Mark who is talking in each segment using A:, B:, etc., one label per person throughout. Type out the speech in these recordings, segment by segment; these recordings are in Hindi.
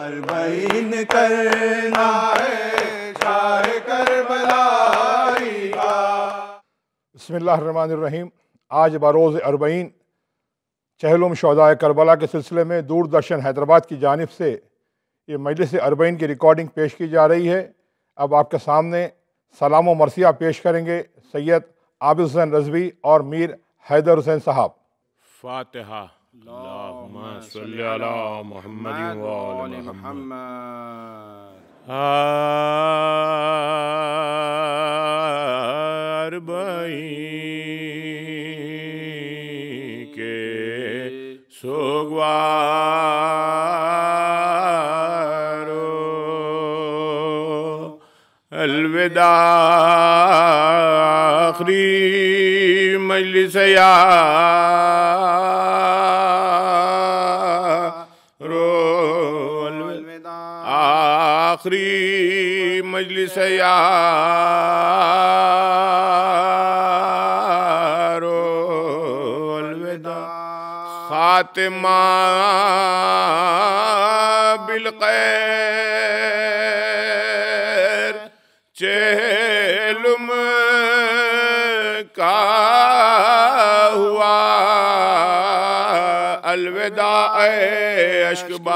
A: अरबईन करना है शाह करबलाई का।
B: बसमीम आज बरोज़ अरबईन चहलुम शहदाय करबला के सिलसिले में दूरदर्शन हैदराबाद की जानब से ये मजलिस अरबईन की रिकॉर्डिंग पेश की जा रही है। अब आपके सामने सलाम व मरसिया पेश करेंगे सैयद आबिद हुसैन रजवी और मीर हैदर हुसैन साहब।
C: फातिहा। के सोगवारो अलविदा आखरी मजलिस रो मजलिस रो अलविदा खातिमा बिलखैर चेलुम का हुआ अलविदा अशकबारो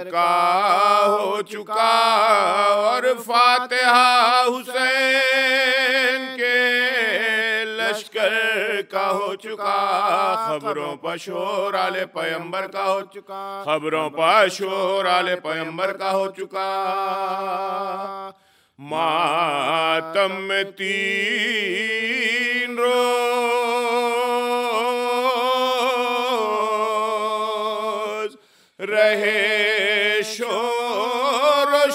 C: सरका हो चुका और फातिहा हुसैन के लश्कर का हो चुका, खबरों पर शोर आले पैम्बर का हो चुका, खबरों पर शोर आले पैम्बर का हो चुका। मातम में तीन रोज रहे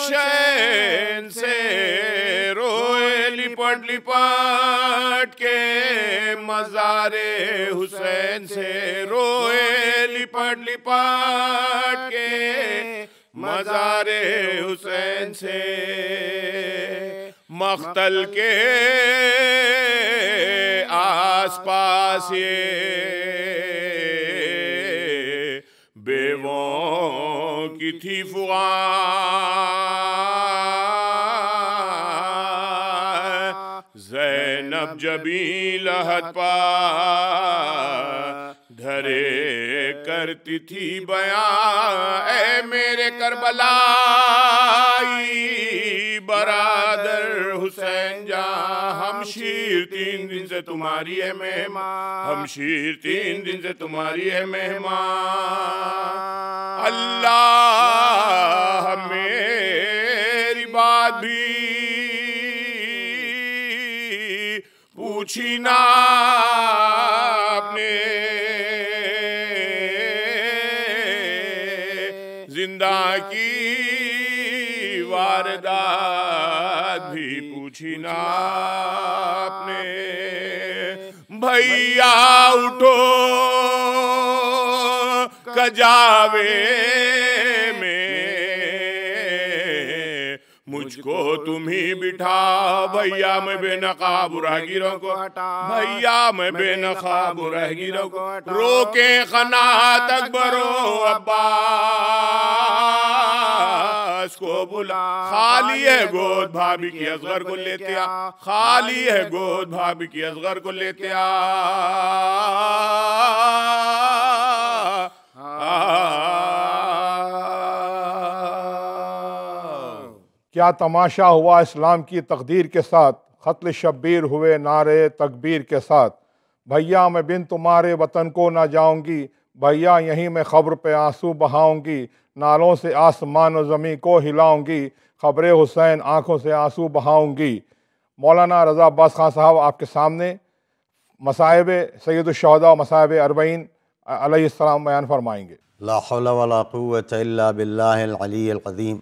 C: शैन से रोए लिपट लिपट के मजारे हुसैन से रोए लिपट लिपट के मजारे हुसैन से मख्तल के आसपास ये बेवों की थी फुआ जैनब जबी लहत पा धरे करती थी बयां ए मेरे करबलाई, बरादर हुसैन जा हम शीर तीन दिन से तुम्हारी है मेहमान हम शीर तीन दिन से तुम्हारी है मेहमान। अल्लाह मेरी बात भी पूछी ना आपने ज़िंदा की वारदात भी पूछी ना आपने। भैया उठो कजावे। मुझको तुम ही बिठा भैया मैं बेनका बुरागिरों को हटा भैया मैं बेनका बुरागिरों को हटा रोके खना तक बरो अब्बास को बुला। खाली है गोद भाभी की असगर को लेते आ। खाली है गोद भाभी की असगर को लेते आ। आ।
B: क्या तमाशा हुआ इस्लाम की तकदीर के साथ? ख़त्ल शब्बीर हुए नारे तकबीर के साथ। भैया, मैं बिन तुम्हारे वतन को ना जाऊँगी। भैया, यहीं मैं ख़ब्र पे आँसू बहाऊँगी। नालों से आसमान और ज़मीन को हिलाऊँगी। ख़बर हुसैन आँखों से आँसू बहाऊँगी। मौलाना रज़ा अब्बास खान साहब आपके सामने। मसाहब सैदुलशहदा मसाहब अरबईन, अलैहिस्सलाम बयान फरमाएँगे।
D: ला हौला वला बिल्लाहिल अलील क़दीम।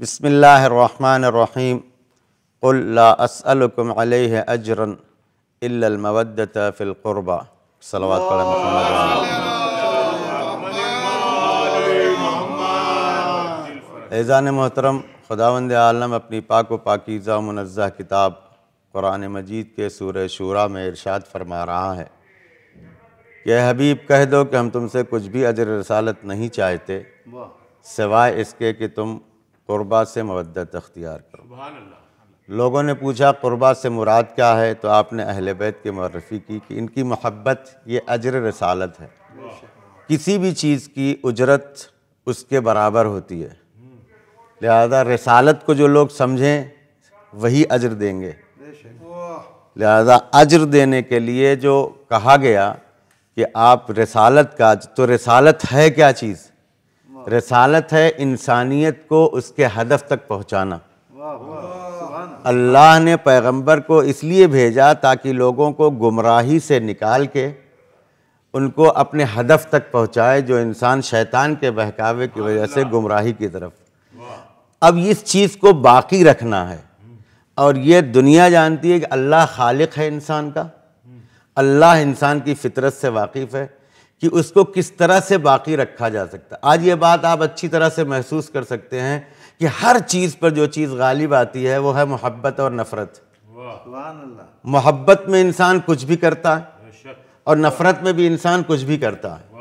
D: बसमीम अलैहि अजरन इल्लल मवद्दत फ़िल क़ुरबा। सलावत ऐज़ान मोहतरम खुदावंद आलम अपनी पाक व पाकिज़ा मुनज़्ज़ह किताब कुरान मजीद के सूर शूरा में इरशाद फरमा रहा है। कि हबीब कह दो कि हम तुमसे कुछ भी अजर रसालत नहीं चाहते सिवाय इसके कि तुम क़ुरबा से मवदत अख्तियार करो। लोगों ने पूछा क़ुरबा से मुराद क्या है? तो आपने अहल बैत की मरफ़ी की कि इनकी मोहब्बत ये अजर रसालत है। किसी भी चीज़ की उजरत उसके बराबर होती है। लिहाजा रसालत को जो लोग समझें वही अजर देंगे। लिहाजा अजर देने के लिए जो कहा गया कि आप रसालत का तो रसालत है क्या चीज़? रसालत है इंसानियत को उसके हदफ तक पहुँचाना। अल्लाह ने पैगंबर को इसलिए भेजा ताकि लोगों को गुमराही से निकाल के उनको अपने हदफ तक पहुँचाए जो इंसान शैतान के बहकावे की वजह से गुमराही की तरफ़। अब इस चीज़ को बाकी रखना है। और ये दुनिया जानती है कि अल्लाह खालिक है इंसान का। अल्लाह इंसान की फितरत से वाकिफ़ है। कि उसको किस तरह से बाकी रखा जा सकता। आज ये बात आप अच्छी तरह से महसूस कर सकते हैं कि हर चीज़ पर जो चीज़ गालिब आती है वो है मोहब्बत और नफ़रत। मोहब्बत में इंसान कुछ भी करता है और नफ़रत में भी इंसान कुछ भी करता है।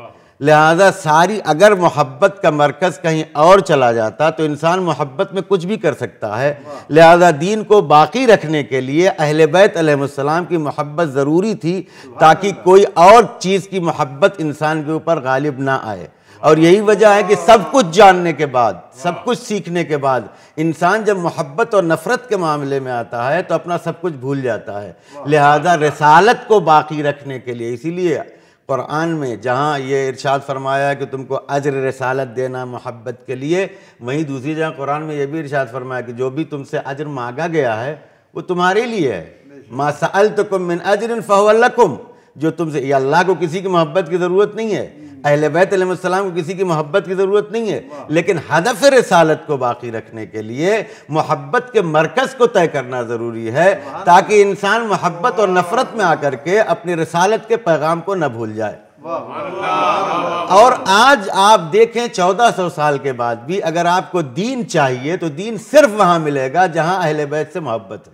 D: लिहाजा सारी अगर मोहब्बत का मरकज़ कहीं और चला जाता तो इंसान मोहब्बत में कुछ भी कर सकता है। लिहाजा दीन को बाकी रखने के लिए अहल बैत अलैहिस्सलाम की मोहब्बत ज़रूरी थी ताकि कोई और चीज़ की मोहब्बत इंसान के ऊपर गालिब ना आए। और यही वजह है कि सब कुछ जानने के बाद, सब कुछ सीखने के बाद इंसान जब मोहब्बत और नफ़रत के मामले में आता है तो अपना सब कुछ भूल जाता है। लिहाजा रसालत को बाकी रखने के लिए इसीलिए कुरान में जहाँ ये इरशाद फरमाया कि तुमको अजर रसालत देना मोहब्बत के लिए, वहीं दूसरी जगह कुरान में ये भी इरशाद फरमाया कि जो भी तुमसे अजर मांगा गया है, वो तुम्हारे लिए है। मासल तुम मिन अजर फ़वल्लकुम जो तुमसे, ये अल्लाह को किसी की मोहब्बत की ज़रूरत नहीं है। अहल बैतम को किसी की मोहब्बत की ज़रूरत नहीं है। लेकिन हदफ रसालत को बाकी रखने के लिए मोहब्बत के मरकज़ को तय करना ज़रूरी है ताकि इंसान मोहब्बत और नफ़रत में आकर के अपनी रसालत के पैगाम को न भूल जाए। और आज आप देखें चौदह सौ साल के बाद भी अगर आपको दीन चाहिए तो दीन सिर्फ़ वहाँ मिलेगा जहाँ अहले बैत से मोहब्बत है।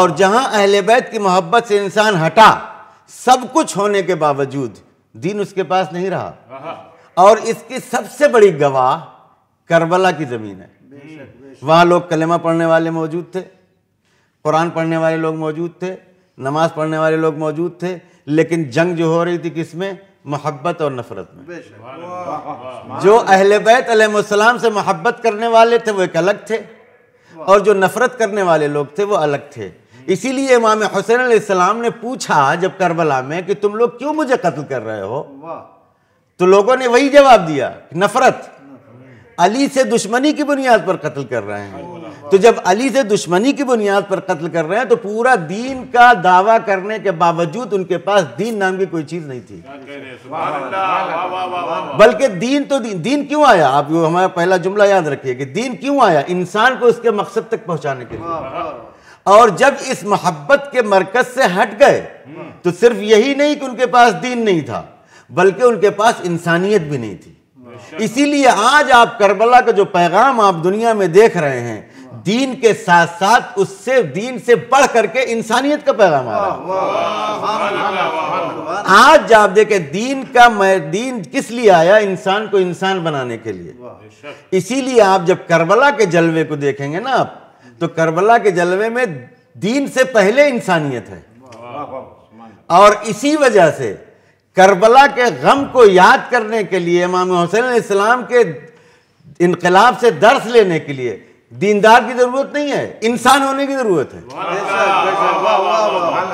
D: और जहाँ अहले बैत की मोहब्बत से इंसान हटा सब कुछ होने के बावजूद दीन उसके पास नहीं रहा। और इसकी सबसे बड़ी गवाह करबला की ज़मीन है। वहाँ लोग कलेमा पढ़ने वाले मौजूद थे कुरान पढ़ने वाले लोग मौजूद थे नमाज़ पढ़ने वाले लोग मौजूद थे लेकिन जंग जो हो रही थी किसमें? मोहब्बत और नफरत में। जो अहल बैत अलैहिस्सलाम से मोहब्बत करने वाले थे वो एक अलग थे। और जो नफरत करने वाले लोग थे वो अलग थे। इसीलिए इमाम हुसैन इस्लाम ने पूछा जब करबला में कि तुम लोग क्यों मुझे कत्ल कर रहे हो? तो लोगों ने वही जवाब दिया नफरत। अली से दुश्मनी की बुनियाद पर कत्ल कर रहे हैं। तो जब अली से दुश्मनी की बुनियाद पर कत्ल कर रहे हैं तो पूरा दीन का दावा करने के बावजूद उनके पास दीन नाम की कोई चीज़ नहीं थी। बल्कि दीन तो दीन दीन क्यों आया? आप हमारा पहला जुमला याद रखिए कि दीन क्यों आया? इंसान को उसके मकसद तक पहुँचाने के लिए। और जब इस मोहब्बत के मरकज से हट गए तो सिर्फ़ यही नहीं कि उनके पास दीन नहीं था बल्कि उनके पास इंसानियत भी नहीं थी। इसीलिए आज आप करबला का जो पैगाम आप दुनिया में देख रहे हैं दीन के साथ साथ उससे दीन से बढ़ करके इंसानियत का पैगाम आ रहा है। आज आप देखें दीन का मैं दीन किस लिए आया? इंसान को इंसान बनाने के लिए। इसीलिए आप जब करबला के जलवे को देखेंगे ना आप तो करबला के जलवे में दीन से पहले इंसानियत है। और इसी वजह से करबला के गम को याद करने के लिए इमाम हुसैन इस्लाम के इनकलाब से दर्श लेने के लिए दीनदार की ज़रूरत नहीं है, इंसान होने की ज़रूरत है।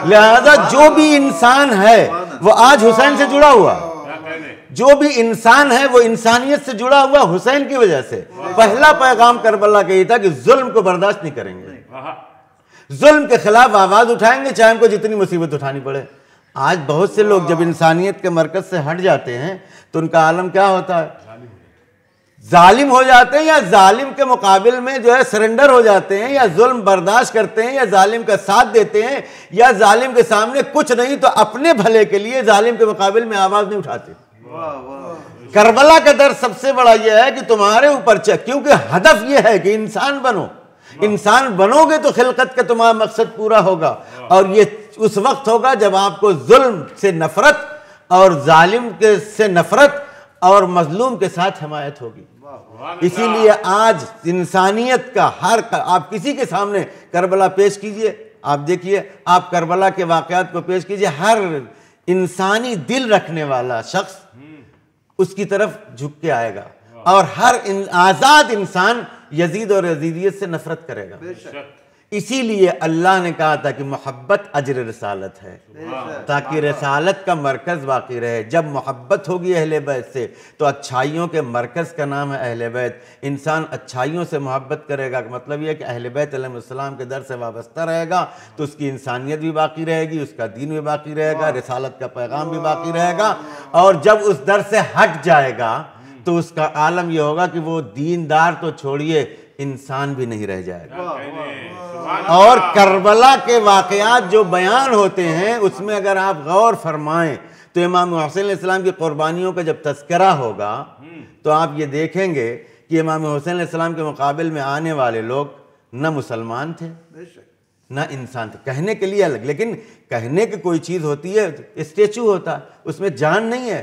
D: लिहाजा जो भी इंसान है, वो आज हुसैन से जुड़ा हुआ जो भी इंसान है वो इंसानियत से जुड़ा हुआ हुसैन की वजह से। पहला पैगाम करबला का ये था कि जुल्म को बर्दाश्त नहीं करेंगे। जुल्म के खिलाफ आवाज़ उठाएँगे चाहे हमको जितनी मुसीबत उठानी पड़े। आज बहुत से लोग जब इंसानियत के मरकज से हट जाते हैं तो उनका आलम क्या होता है। जालिम हो जाते हैं या जालिम के मुकाबिल में जो है सरेंडर हो जाते हैं या जुल्म बर्दाश्त करते हैं या जालिम का साथ देते हैं या जालिम के सामने कुछ नहीं तो अपने भले के लिए जालिम के मुकाबिल में आवाज़ नहीं उठाते। करबला का दर्द सबसे बड़ा यह है कि तुम्हारे ऊपर चेक क्योंकि हदफ यह है कि इंसान बनो। इंसान बनोगे तो खिलकत का तुम्हारा मकसद पूरा होगा। और ये उस वक्त होगा जब आपको जुल्म से नफरत और जालिम के से नफरत और मजलूम के साथ हमायत होगी। इसीलिए आज इंसानियत का हर का, आप किसी के सामने करबला पेश कीजिए। आप देखिए आप करबला के वाकयात को पेश कीजिए। हर इंसानी दिल रखने वाला शख्स उसकी तरफ़ झुक के आएगा। और हर इन, आज़ाद इंसान यजीद और यजीदियत से नफरत करेगा। इसीलिए अल्लाह ने कहा था कि मोहब्बत अजर रसालत है ताकि रसालत का मरकज़ बाकी रहे। जब मोहब्बत होगी अहल बैत से तो अच्छाइयों के मरकज़ का नाम है अहल बैत। इंसान अच्छाइयों से मोहब्बत करेगा मतलब यह कि अहल बैत के दर से वाबस्ता रहेगा तो उसकी इंसानियत भी बाकी रहेगी उसका दीन भी बाकी रहेगा रसालत का पैगाम भी बाकी रहेगा और जब उस दर से हट जाएगा तो उसका आलम यह होगा कि वो दीनदार तो छोड़िए इंसान भी नहीं रह जाएगा। और करबला के वाकयात जो बयान होते हैं उसमें अगर आप गौर फरमाएँ तो इमाम हुसैन इस्लाम की कुर्बानियों का जब तस्करा होगा तो आप ये देखेंगे कि इमाम हुसैन इस्लाम के मुकाबले में आने वाले लोग न मुसलमान थे न इंसान थे। कहने के लिए अलग लेकिन कहने की कोई चीज़ होती है स्टेचू होता उसमें जान नहीं है।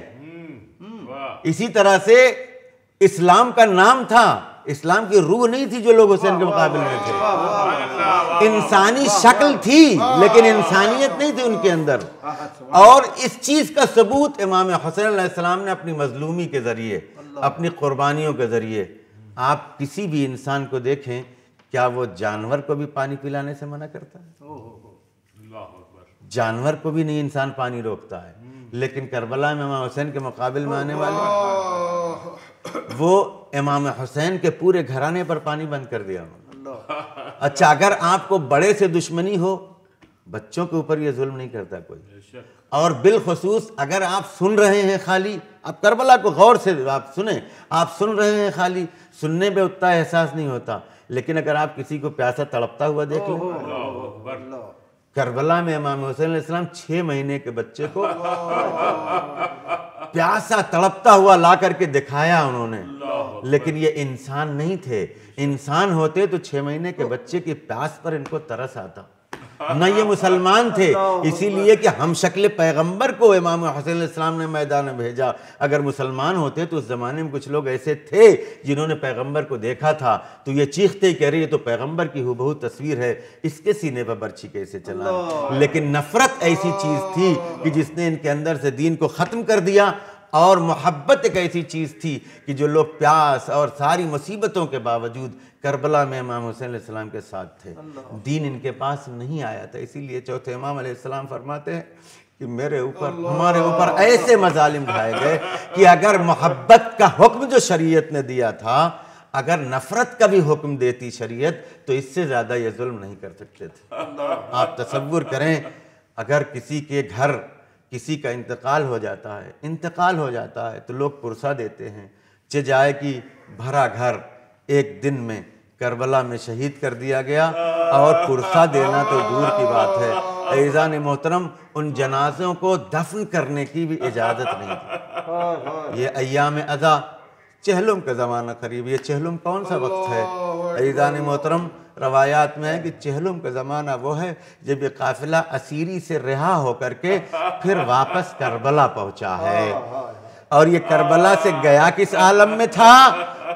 D: इसी तरह से इस्लाम का नाम था इस्लाम की रूह नहीं थी जो लोग हुसैन के मुकाबले में थे। इंसानी शक्ल थी लेकिन इंसानियत नहीं थी उनके अंदर। और इस चीज़ का सबूत इमाम हुसैन ने अपनी मजलूमी के ज़रिए अपनी कुर्बानियों के ज़रिए। आप किसी भी इंसान को देखें क्या वो जानवर को भी पानी पिलाने से मना करता है? जानवर को भी नहीं इंसान पानी रोकता है। लेकिन करबला में इमाम हुसैन के मुकाबले में आने वाले वो इमाम हुसैन के पूरे घराने पर पानी बंद कर दिया उन्होंने। अच्छा अगर आपको बड़े से दुश्मनी हो बच्चों के ऊपर ये जुल्म नहीं करता कोई। और बिलखसूस अगर आप सुन रहे हैं खाली आप करबला को गौर से आप सुने आप सुन रहे हैं खाली सुनने में उतना एहसास नहीं होता। लेकिन अगर आप किसी को प्यासा तड़पता हुआ देख लो। करबला में इमाम हुसैन इस्लाम छह महीने के बच्चे को प्यासा तड़पता हुआ ला करके दिखाया उन्होंने। लेकिन ये इंसान नहीं थे। इंसान होते तो छह महीने के बच्चे की प्यास पर इनको तरस आता। न ये मुसलमान थे इसीलिए कि हम शक्ल पैगंबर को इमाम हसन इस्लाम ने मैदान में भेजा। अगर मुसलमान होते तो उस ज़माने में कुछ लोग ऐसे थे जिन्होंने पैगंबर को देखा था। तो ये चीखते कह रही है तो पैगंबर की हूबहू तस्वीर है इसके सीने पर बर्छी कैसे चला लेकिन नफरत ऐसी चीज़ थी कि जिसने इनके अंदर से दीन को ख़त्म कर दिया और मोहब्बत एक ऐसी चीज़ थी कि जो लोग प्यास और सारी मुसीबतों के बावजूद करबला में इमाम हुसैन सलाम के साथ थे। दीन इनके पास नहीं आया था इसीलिए चौथे इमाम सलाम फरमाते हैं कि मेरे ऊपर हमारे ऊपर ऐसे मजालिम ढाए गए कि अगर मोहब्बत का हुक्म जो शरीयत ने दिया था अगर नफरत का भी हुक्म देती शरीयत तो इससे ज़्यादा ये जुल्म नहीं कर सकते थे। आप तस्वुर करें अगर किसी के घर किसी का इंतकाल हो जाता है इंतकाल हो जाता है तो लोग पुरसा देते हैं। चे जाए कि भरा घर एक दिन में करबला में शहीद कर दिया गया और पुरसा देना तो दूर की बात है। ऐज़ान मोहतरम उन जनाजों को दफन करने की भी इजाज़त नहीं थी। ये अयाम अदा चहलुम का ज़माना करीब ये चहलुम कौन सा वक्त है? ईदान मोहतरम रवायात में है कि चहलुम का ज़माना वो है जब ये काफिला असीरी से रिहा होकर के फिर वापस करबला पहुँचा है। और ये करबला से गया किस आलम में था?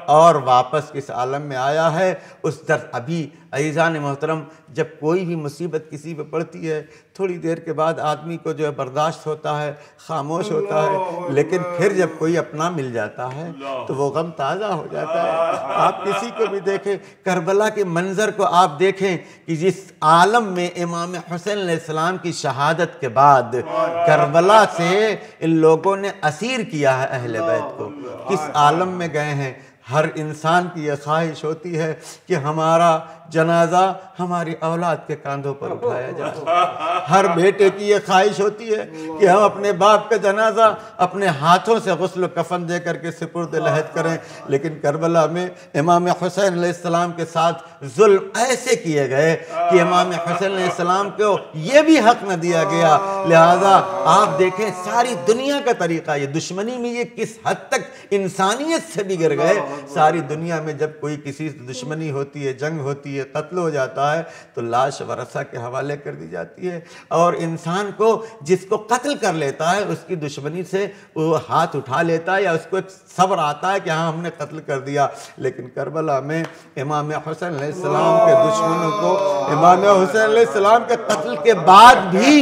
D: और वापस किस आलम में आया है। उस दर अभी अजीज़ान मोहतरम जब कोई भी मुसीबत किसी पे पड़ती है थोड़ी देर के बाद आदमी को जो है बर्दाश्त होता है खामोश होता है लेकिन फिर जब कोई अपना मिल जाता है तो वो गम ताज़ा हो जाता है। आप किसी को भी देखें करबला के मंज़र को आप देखें कि जिस आलम में इमाम हुसैन की शहादत के बाद करबला से इन लोगों ने असीर किया है अहल बैत को। किस आलम में गए हैं? हर इंसान की यह ख्वाहिश होती है कि हमारा जनाजा हमारी औलाद के कांधों पर उठाया जाए हर बेटे की यह ख्वाहिश होती है कि हम अपने बाप का जनाजा अपने हाथों से गसल कफन दे करके सिपुर्द लहद करें। लेकिन करबला में इमाम हुसैन इस्लाम के साथ जुल्म ऐसे किए गए कि इमाम हुसैन इस्लाम को यह भी हक न दिया गया। लिहाजा आप देखें, सारी दुनिया का तरीका, ये दुश्मनी में ये किस हद तक इंसानियत से बिगड़ गए सारी दुनिया में जब कोई किसी से दुश्मनी होती है, जंग होती है, कत्ल हो जाता है तो लाश वरसा के हवाले कर दी जाती है। और इंसान को जिसको कत्ल कर लेता है, उसकी दुश्मनी से वो हाथ उठा लेता है या उसको एक सब्र आता है कि हाँ हमने कत्ल कर दिया। लेकिन करबला में इमाम हुसैन सलाम के दुश्मनों को, इमाम हुसैन सलाम के कत्ल के बाद भी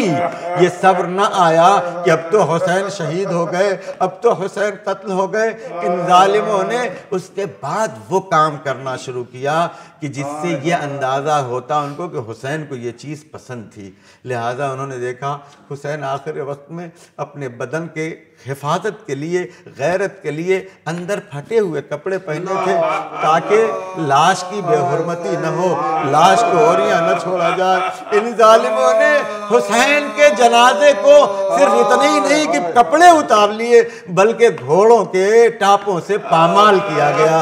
D: ये सब्र न आया कि अब तो हुसैन शहीद हो गए, अब तो हुसैन कत्ल हो गए। इन जालिमों ने उसके बाद वो काम करना शुरू किया कि जिससे ये अंदाज़ा होता उनको कि हुसैन को ये चीज़ पसंद थी। लिहाजा उन्होंने देखा हुसैन आखिर वक्त में अपने बदन के हिफाजत के लिए, गैरत के लिए अंदर फटे हुए कपड़े पहने थे ताकि लाश की बेहरमती न हो, लाश को औरिया न छोड़ा जाए। इन जालिमों ने हुसैन के जनाजे को सिर्फ़ इतने ही नहीं कि कपड़े उतार लिए, बल्कि घोड़ों के टापों से पामाल किया गया।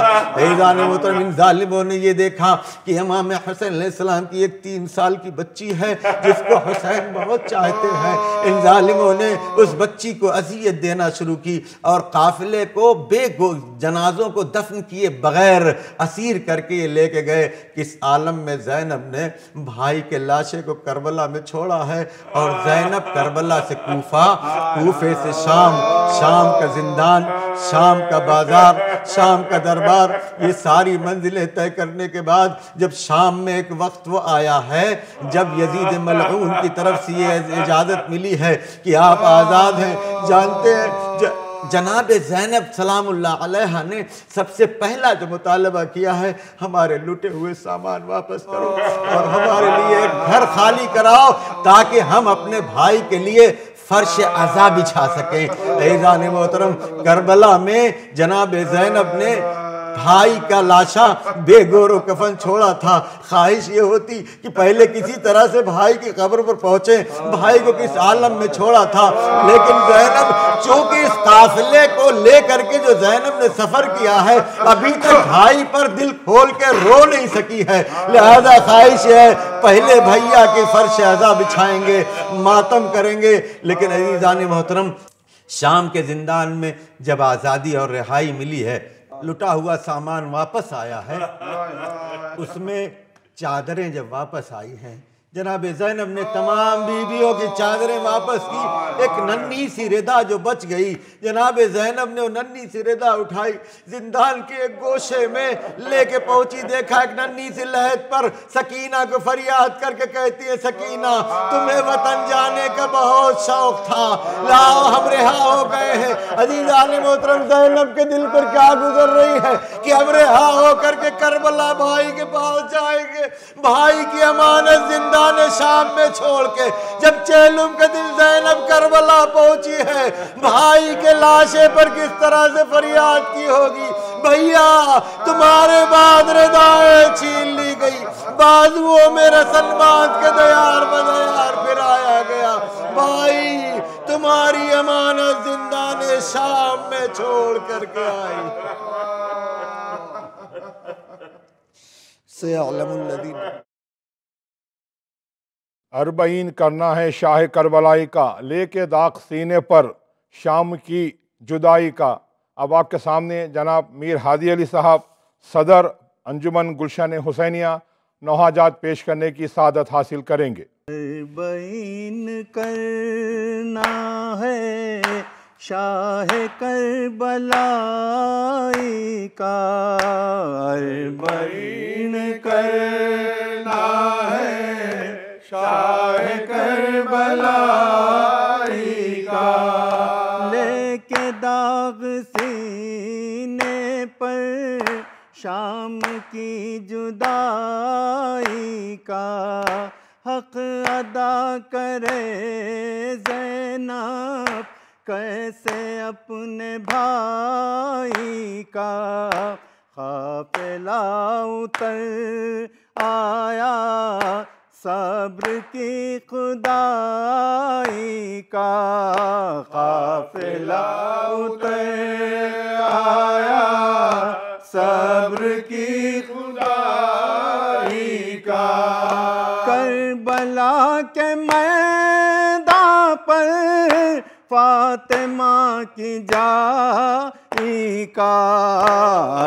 D: मोहतरम, इन जालिमों ने यह देखा कि इमाम हुसैन की एक तीन साल की बच्ची है, जिसको हुसैन बहुत चाहते हैं। इन जालिमों ने उस बच्ची को अजियत देना शुरू की और काफिले को बे जनाजों को दफन किए बगैर असीर करके लेके गए किस आलम में जैनब ने भाई के लाशे को करबला में छोड़ा है और जैनब करबला से कूफा, कूफे से शाम शाम का जिंदान शाम का बाज़ार, शाम का दरबार, ये सारी मंजिलें तय करने के बाद जब शाम में एक वक्त वो आया है, जब यजीद मलून की तरफ़ से ये इजाज़त मिली है कि आप आज़ाद हैं। जानते हैं, ज... जनाब जैनब सलाम ने सबसे पहला जो मुतालबा किया है, हमारे लुटे हुए सामान वापस करो और हमारे लिए घर खाली कराओ, ताकि हम अपने भाई के लिए फर्श अजा बिछा सके। ऐजान मोहतरम करबला में जनाब जैनब ने भाई का लाशा बेगोर कफन छोड़ा था। ख्वाहिश ये होती कि पहले किसी तरह से भाई की कब्र पर पहुँचे, भाई को किस आलम में छोड़ा था। लेकिन जैनब, चूँकि इस काफिले को लेकर के जो जैनब ने सफ़र किया है, अभी तक भाई पर दिल खोल के रो नहीं सकी है। लिहाजा ख्वाहिश है, पहले भैया के फर्श अजा बिछाएँगे, मातम करेंगे। लेकिन अजीजान मोहतरम, शाम के जिंदान में जब आज़ादी और रिहाई मिली है लुटा हुआ सामान वापस आया है। उसमें चादरें जब वापस आई हैं जनाब जैनब ने तमाम बीवियों की चादरें वापस की। एक नन्ही सी रिदा जो बच गई। जनाब जैनब ने वो नन्ही सी रिदा उठाई। जिंदान के एक गोशे में लेके पहुँची। देखा एक नन्ही सी लहद पर सकीना को फरियाद करके कहती है, सकीना, तुम्हें वतन जाने का बहुत शौक था। लाओ, हम रिहा हो गए हैं। अजीजान मोहतरम जैनब के दिल पर क्या गुजर रही है कि हम रिहा होकर के करबला भाई के पास जाएँगे। भाई की अमानत ज़िंदा मैदान शाम में छोड़ के जब चेलुम के दिन जैनब करबला पहुँची है, भाई के लाशे पर किस तरह से फरियाद की होगी? भैया, तुम्हारे बाद रिदाएँ छीन ली गई। बाजुओं में रसलमान के दयार बदयार फिराया गया। भाई, तुम्हारी अमानत ज़िंदा ने शाम में छोड़ करके आई। से
B: अरबईन करना है शाह करबलाई का। लेके दाग सीने पर शाम की जुदाई का। अब आपके सामने जनाब मीर हादी अली साहब, सदर अंजुमन गुलशन हुसैनिया, नौहाजात पेश करने की सादत हासिल करेंगे।
A: बैन करना है शाह कर बलाई का। बैन करना है शाह कर बलाई का। लेके दाग सीने पर शाम की जुदाई का। हक अदा करे जैनब कैसे अपने भाई का। काफिला उतर आया सब्र की खुदाई का काफिला उतर आया। सब्र की खुदाई का करबला के मैदान पर फातिमा की जाई का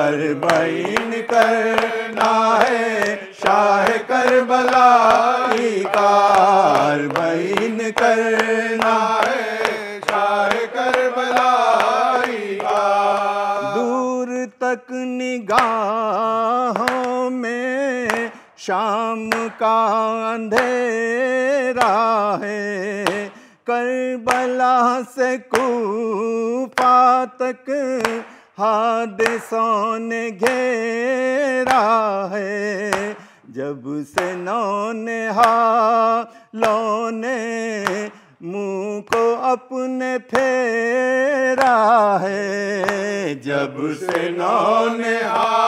A: अरबईन करना है। शाह करबलाई का अरबईन करना है। शाह करबलाई का दूर तक निगाहों में शाम का अंधेरा है। करबला से कूफा तक हादसों ने घेरा है। जब से नौने लोने मुँह को अपने फेरा है। जब से नौने हा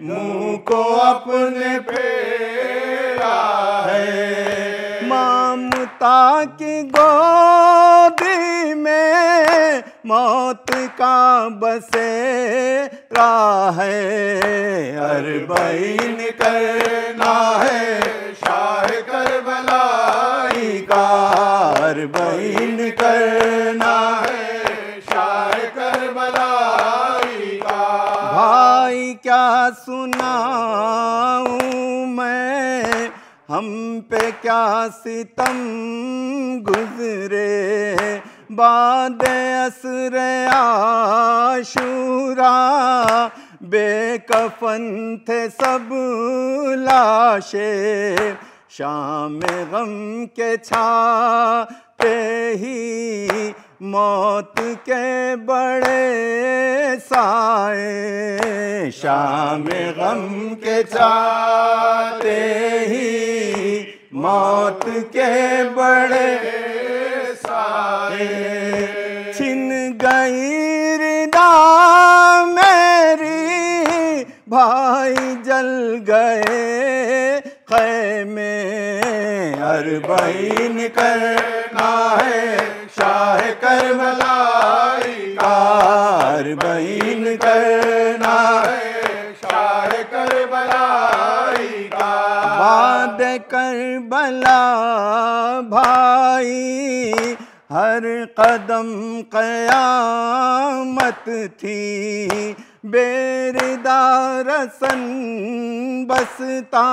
A: मुँह को अपने फेरा है। ममता की गोदी में मौत का बसेरा है। अरबईन करना है शाह करबलाई का। अरबईन करना है शाह करबलाई का। भाई क्या सुनाऊं क्या सितम गुजरे बाद असर आशूरा, बेकफन थे सब लाशे, शाम गम के छाते ही मौत के बड़े साए, शाम गम के छाते ही मौत के बड़े साए छिन गई मेरी भाई जल गए खैमे। अरबईन करना है शाह करबलाई का। अरबईन करना बाद करबला भाई हर कदम कयामत थी। बेरदार सन बसता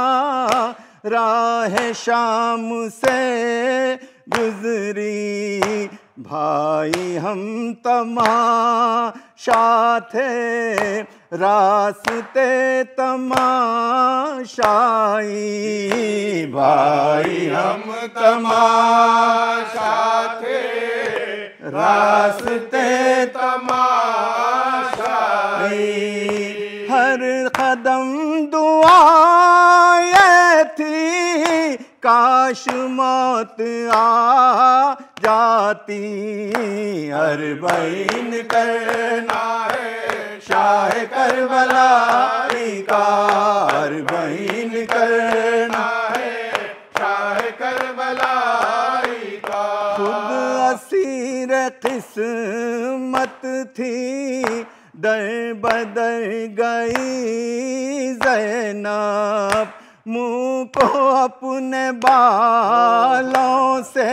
A: राह शाम से गुजरी। भाई हम तमाशा थे रास्ते तमाशाई। भाई हम तमाशा थे रास्ते तमाशाई। हर कदम दुआएँ थी काश मौत आ जाती अरबईन करना है शाह करबलाई का। अरबईन करना है शाह करबलाई का। खुद असीर किस्मत थी, दर बदर गई जैनब। मुँह को अपने बालों से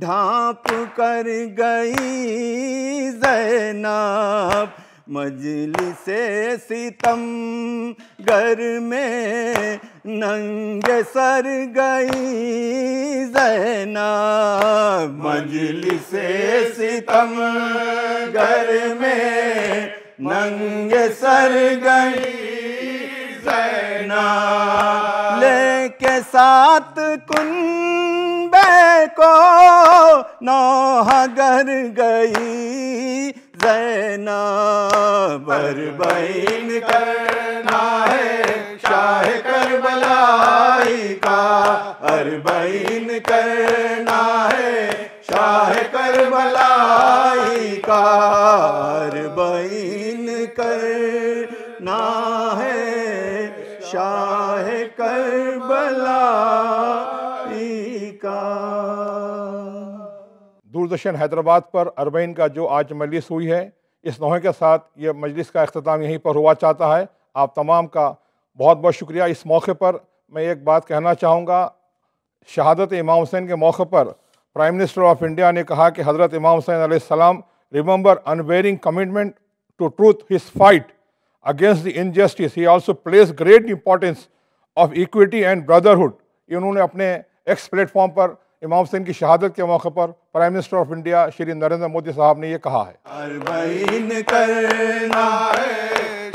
A: ढांप कर गई जैनब मजलिसे सितम घर में नंगे सर गई जैनब। मजलिसे सितम घर में नंगे सर गई जैना लेके साथ कुंबे को नौहगर गई जैना बरबैन करना है, शाह करबलाई का अरबैन करना है, शाह करबलाई का अरबैन करना है, शाह करबलाई
B: दूरदर्शन हैदराबाद पर अरबैन का जो आज मजलिस हुई है, इस नौहे के साथ ये मजलिस का अख्ताम यहीं पर हुआ चाहता है। आप तमाम का बहुत बहुत शुक्रिया। इस मौके पर मैं एक बात कहना चाहूँगा। शहादत इमाम हुसैन के मौके पर प्राइम मिनिस्टर ऑफ़ इंडिया ने कहा कि हज़रत इमाम हुसैन सलाम, remember unwavering commitment to truth his fight against the injustice. He also place great importance of equity and brotherhood ये उन्होंने अपने एक्स प्लेटफॉर्म पर इमाम हुसैन की शहादत के मौके पर prime minister of India Shri Narendra Modi साहब ने यह कहा है।
A: करना है